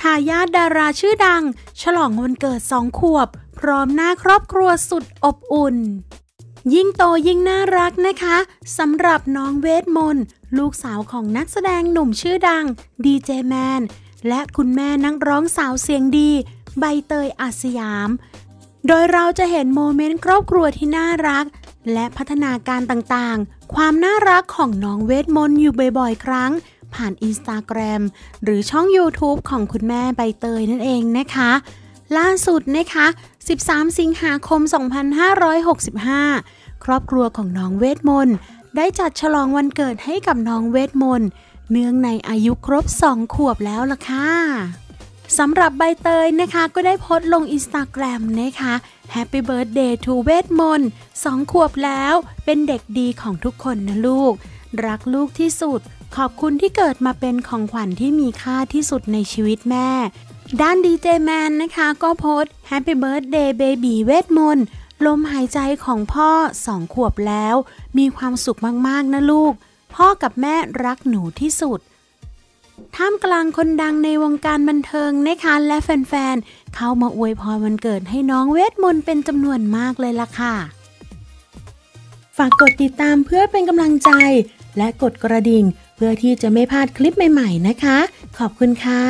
ทายาทดาราชื่อดัง ฉลองวันเกิดสองขวบ พร้อมหน้าครอบครัวสุดอบอุ่น ยิ่งโตยิ่งน่ารักนะคะสำหรับน้องเวทย์มนลูกสาวของนักแสดงหนุ่มชื่อดังดีเจแมนและคุณแม่นักร้องสาวเสียงดี ใบเตยอาร์สยาม โดยเราจะเห็น moment ครอบครัวที่น่ารัก และพัฒนาการต่างๆ ความน่ารักของน้องเวทย์มนอยู่บ่อยๆ ครั้ง ผ่านอินสตาแกรมหรือช่อง YouTube ของคุณแม่ใบเตยนั่นเองนะคะ ล่าสุดนะคะ 13 สิงหาคม 2565 ครอบครัวของน้องเวทย์มนได้จัดฉลองวันเกิดให้กับน้องเวทย์มนเนื่องในอายุครบ 2 ขวบแล้วล่ะค่ะสำหรับใบเตยนะคะก็ได้โพสต์ลงอินสตาแกรมนะคะ Happy Birthday to เวทย์มน 2ขวบแล้ว เป็นเด็กดีของทุกคนนะลูก รักลูกที่สุด ขอบคุณที่เกิดมาเป็นของขวัญที่มีค่าที่สุดในชีวิตแม่ ด้านดีเจแมนนะคะ ก็โพสต์ Happy Birthday Baby เวทมนต์ลมหายใจของพ่อสองขวบแล้ว มีความสุขมากๆนะลูก พ่อกับแม่รักหนูที่สุด ท่ามกลางคนดังในวงการบันเทิงนะคะและแฟนๆ เข้ามาอวยพรวันเกิดให้น้องเวทมนต์เป็นจำนวนมากเลยล่ะค่ะ ฝากกดติดตามเพื่อเป็นกำลังใจ และกดกระดิ่ง เพื่อที่จะไม่พลาดคลิปใหม่ ๆ นะคะ ขอบคุณค่ะ